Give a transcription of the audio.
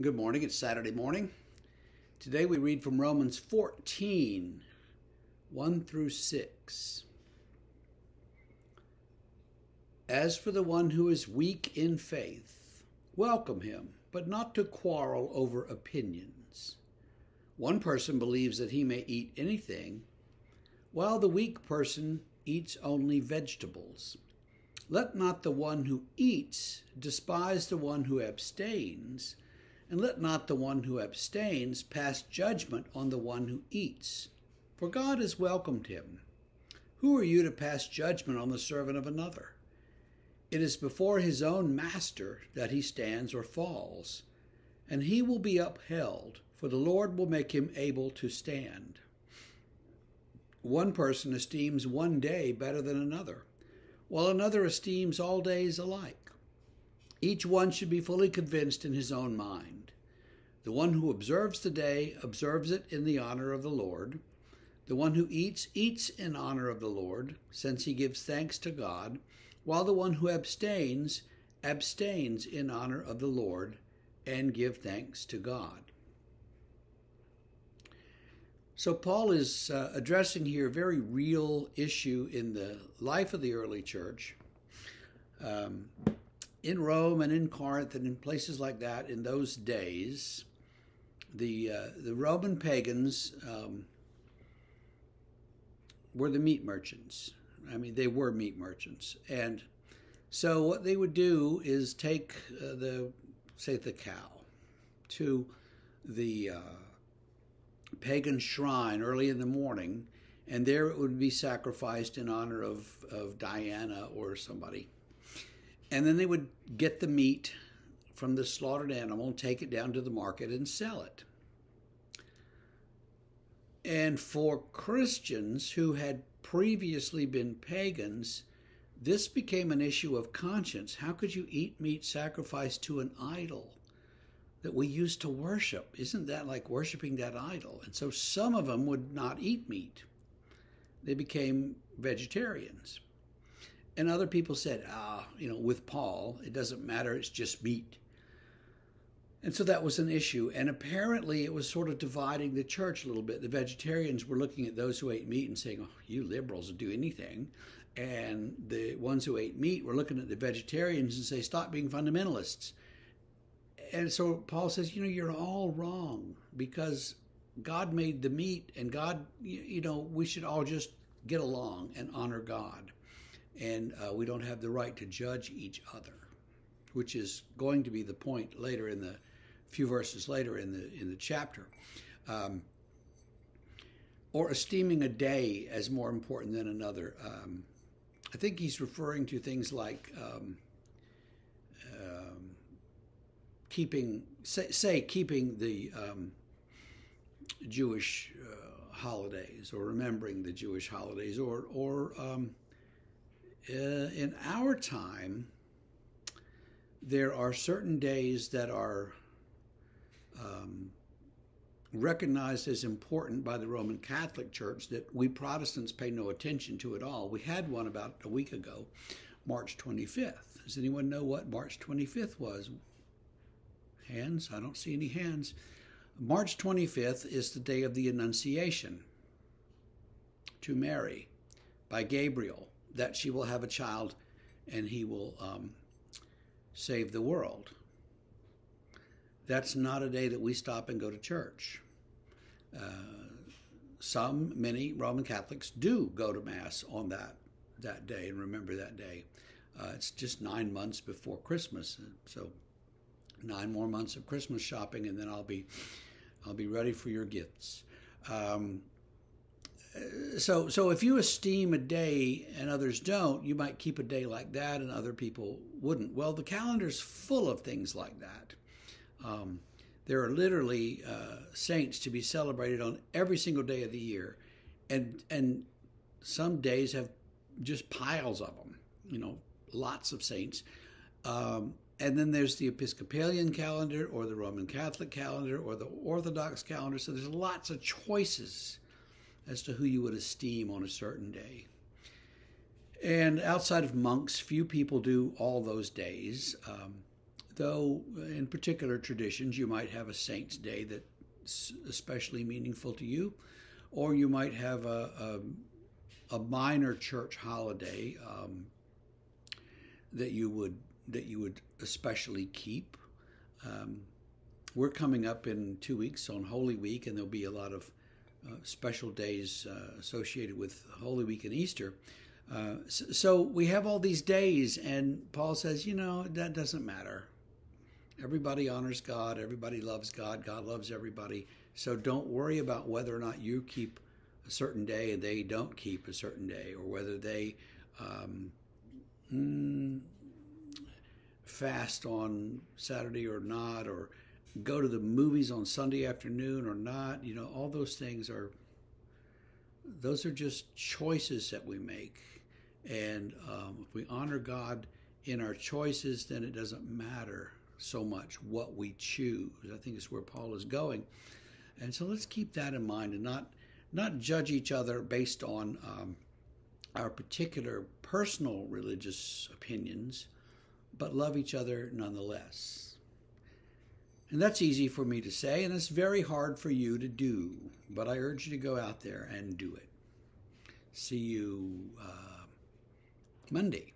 Good morning. It's Saturday morning. Today we read from Romans 14 1 through 6. As for the one who is weak in faith, welcome him, but not to quarrel over opinions. One person believes that he may eat anything, while the weak person eats only vegetables. Let not the one who eats despise the one who abstains and let not the one who abstains pass judgment on the one who eats, for God has welcomed him. Who are you to pass judgment on the servant of another? It is before his own master that he stands or falls, and he will be upheld, for the Lord will make him able to stand. One person esteems one day better than another, while another esteems all days alike. Each one should be fully convinced in his own mind. The one who observes the day observes it in the honor of the Lord. The one who eats, eats in honor of the Lord, since he gives thanks to God, while the one who abstains, abstains in honor of the Lord and give thanks to God. So, Paul is uh, addressing here a very real issue in the life of the early church. Um, in Rome and in Corinth and in places like that in those days, the uh, the Roman pagans um, were the meat merchants. I mean, they were meat merchants, and so what they would do is take uh, the say the cow to the uh, pagan shrine early in the morning, and there it would be sacrificed in honor of of Diana or somebody and then they would get the meat from the slaughtered animal take it down to the market and sell it. And for Christians who had previously been pagans, this became an issue of conscience. How could you eat meat sacrificed to an idol that we used to worship? Isn't that like worshiping that idol? And so some of them would not eat meat. They became vegetarians. And other people said, ah, you know, with Paul, it doesn't matter, it's just meat. And so that was an issue. And apparently it was sort of dividing the church a little bit. The vegetarians were looking at those who ate meat and saying, oh, you liberals do anything. And the ones who ate meat were looking at the vegetarians and say, stop being fundamentalists. And so Paul says, you know, you're all wrong because God made the meat and God, you know, we should all just get along and honor God and uh, we don't have the right to judge each other, which is going to be the point later in the few verses later in the in the chapter. Um, or esteeming a day as more important than another. Um, I think he's referring to things like um, um keeping, say, say, keeping the um, Jewish uh, holidays, or remembering the Jewish holidays, or or um, in our time, there are certain days that are um, recognized as important by the Roman Catholic Church that we Protestants pay no attention to at all. We had one about a week ago, March 25th. Does anyone know what March 25th was? Hands? I don't see any hands. March 25th is the day of the Annunciation to Mary by Gabriel that she will have a child and he will um, save the world. That's not a day that we stop and go to church. Uh, some, many Roman Catholics do go to Mass on that, that day and remember that day. Uh, it's just nine months before Christmas, so nine more months of Christmas shopping, and then I'll be, I'll be ready for your gifts. Um, so so if you esteem a day and others don't, you might keep a day like that, and other people wouldn't. Well, the calendar's full of things like that. Um, there are literally uh, saints to be celebrated on every single day of the year, and and some days have just piles of them. You know, lots of saints. Um, and then there's the Episcopalian calendar, or the Roman Catholic calendar, or the Orthodox calendar. So there's lots of choices as to who you would esteem on a certain day. And outside of monks, few people do all those days. Um, though in particular traditions you might have a saint's day that's especially meaningful to you, or you might have a, a, a minor church holiday um, that you would that you would especially keep. Um, we're coming up in two weeks on Holy Week, and there'll be a lot of special days uh, associated with Holy Week and Easter. Uh, so, so, we have all these days, and Paul says, you know, that doesn't matter. Everybody honors God, everybody loves God, God loves everybody. So don't worry about whether or not you keep a certain day and they don't keep a certain day, or whether they um, mm, fast on Saturday or not, or go to the movies on Sunday afternoon or not. You know, all those things are those are just choices that we make. And um, if we honor God in our choices, then it doesn't matter so much what we choose. I think it's where Paul is going. And so let's keep that in mind and not not judge each other based on um, our particular personal religious opinions, but love each other nonetheless. And that's easy for me to say, and it's very hard for you to do. But I urge you to go out there and do it. See you uh, Monday.